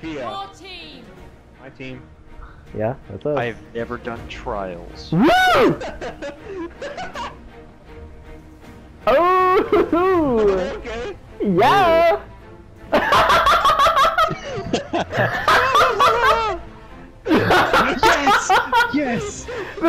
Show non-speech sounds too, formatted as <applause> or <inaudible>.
Pia. Your team. My team. Yeah, that's us. I've never done trials. Woo! <laughs> oh! Okay. Yeah! <laughs> yes! Yes! <laughs>